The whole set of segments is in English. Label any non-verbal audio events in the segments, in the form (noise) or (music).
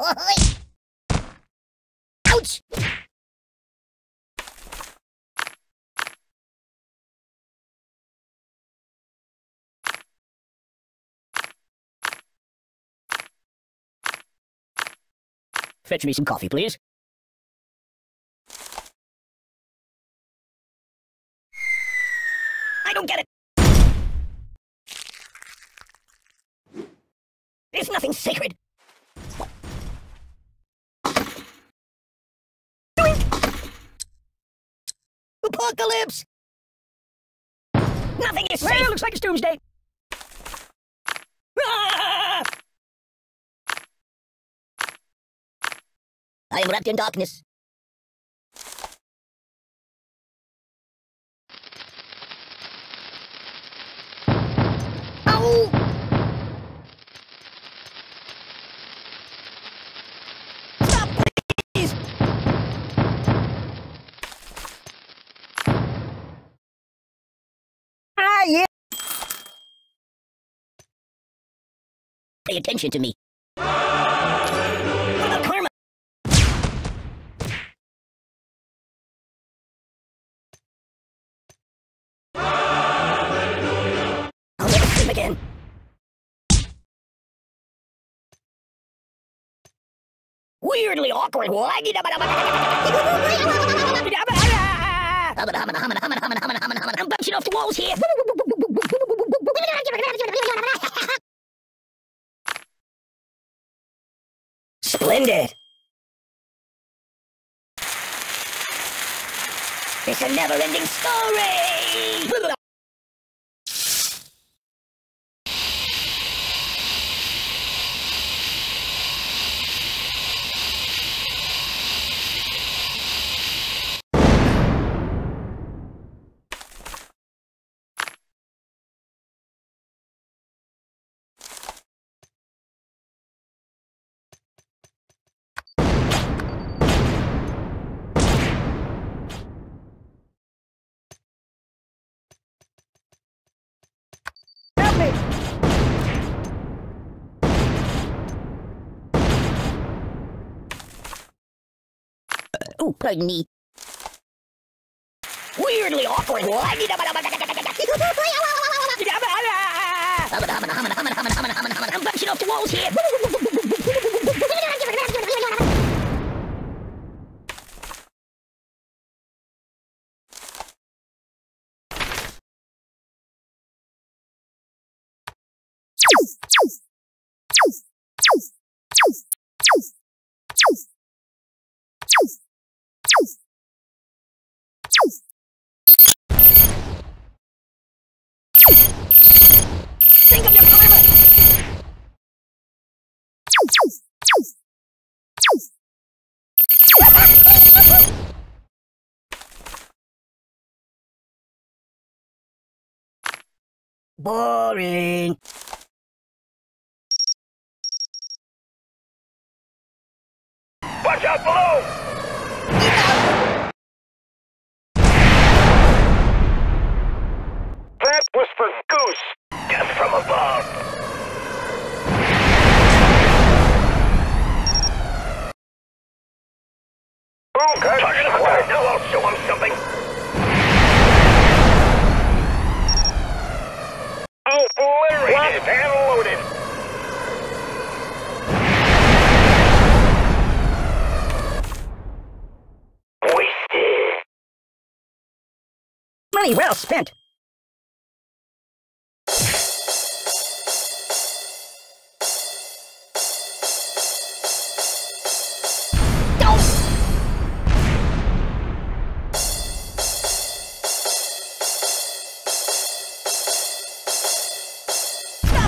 Ouch! Fetch me some coffee, please. I don't get it. There's nothing sacred. Apocalypse! Nothing is safe. Well, looks like it's doomsday. Ah! I am wrapped in darkness. Pay attention to me. Again. Weirdly awkward. (laughs) I'm bouncing off the walls here. Splendid. It's a never-ending story. Help me! Pardon me. Weirdly awkward. I'm bouncing off the walls here. Think of your karma. Boring. Watch out below! Money well spent.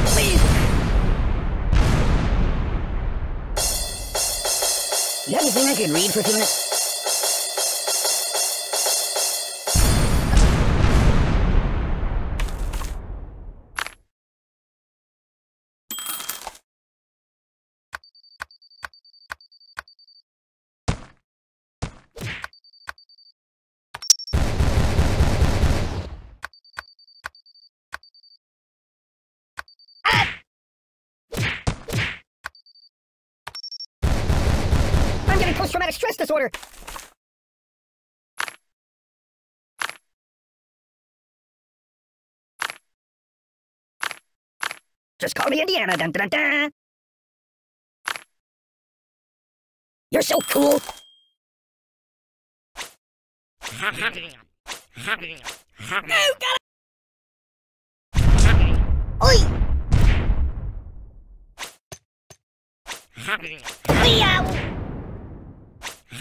Please! You anything I could read for a few minutes? Post-traumatic stress disorder. Just call me Indiana. Dun, dun, dun, dun. You're so cool. No, got it. Oi!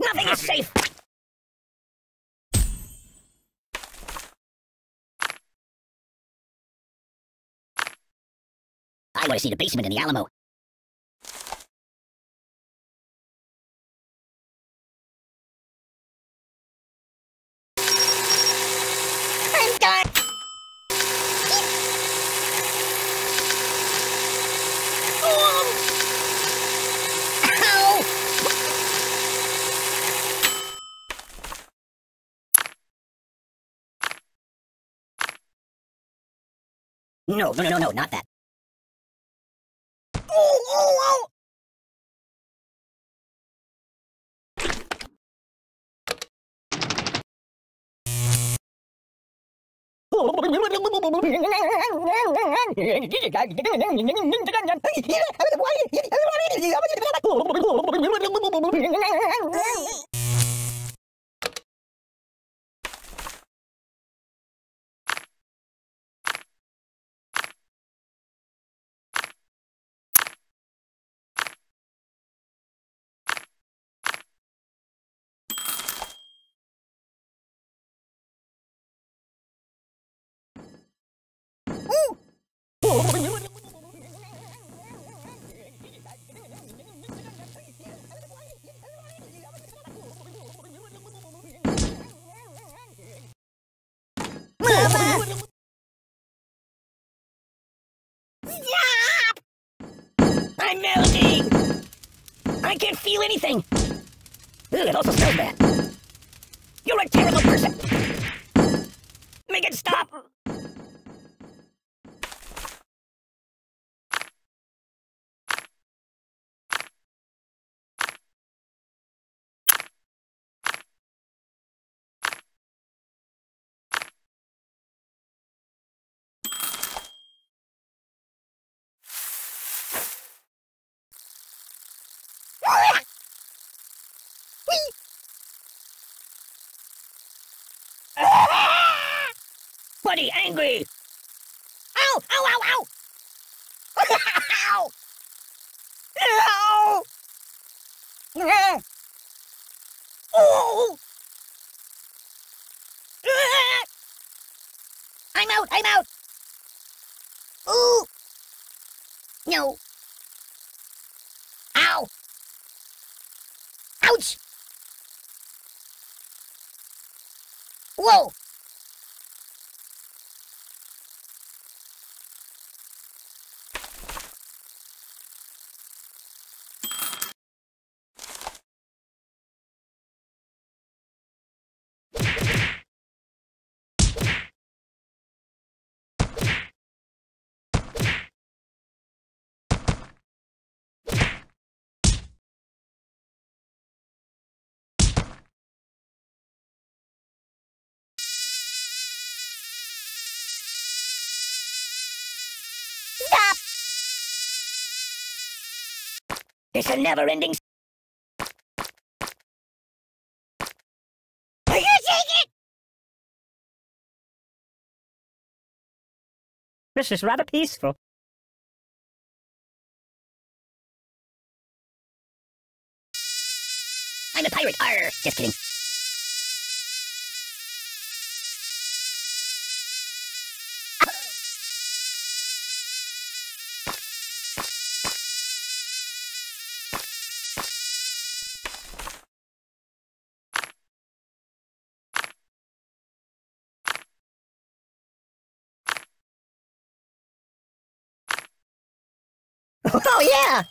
Nothing is safe! I want to see the basement in the Alamo. No, no, no, no, no, not that. Oh, oh, oh! I'm melting! I can't feel anything! Ugh, it also smells bad. You're a terrible person! Make it stop! Buddy, angry! Ow! Ow! Ow! Ow! Ow! Ow! Oh! I'm out! I'm out! Ooh! No! Ouch! Whoa! It's a never-ending... Are you take it? This is rather peaceful. I'm a pirate. Arr! Just kidding. Oh yeah!